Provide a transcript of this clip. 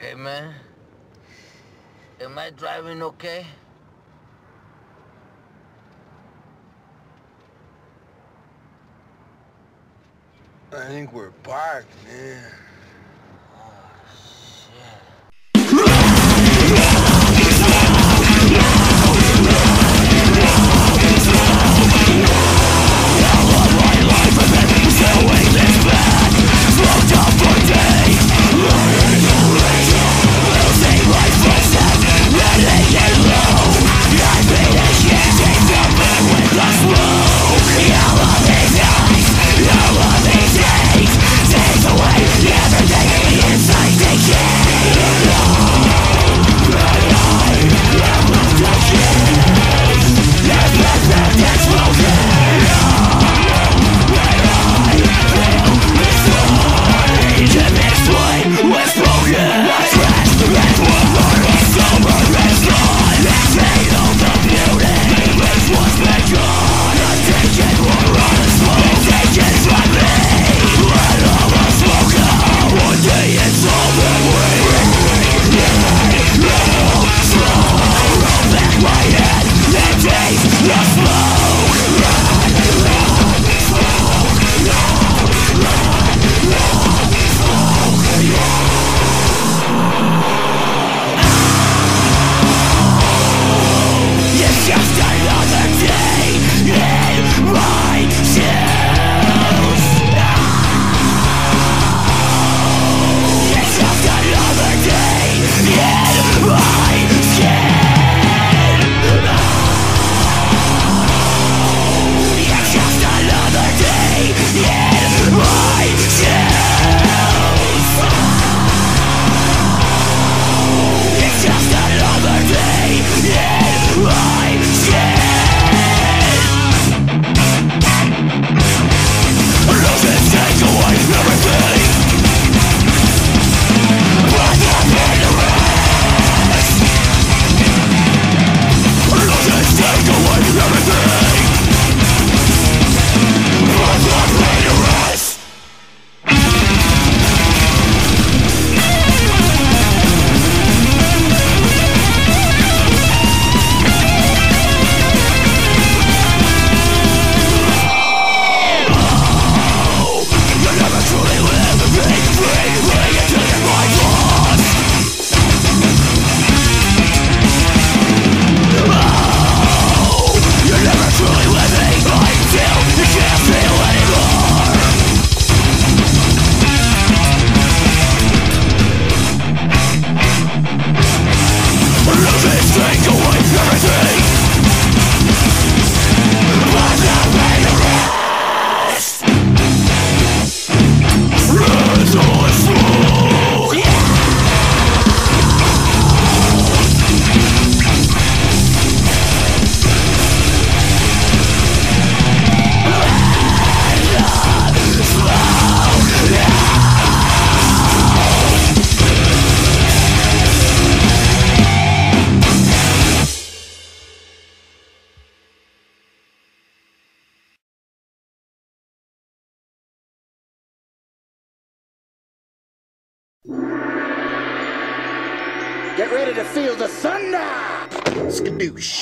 Hey, man. Am I driving okay? I think we're parked, man. Get ready to feel the thunder! Skadoosh.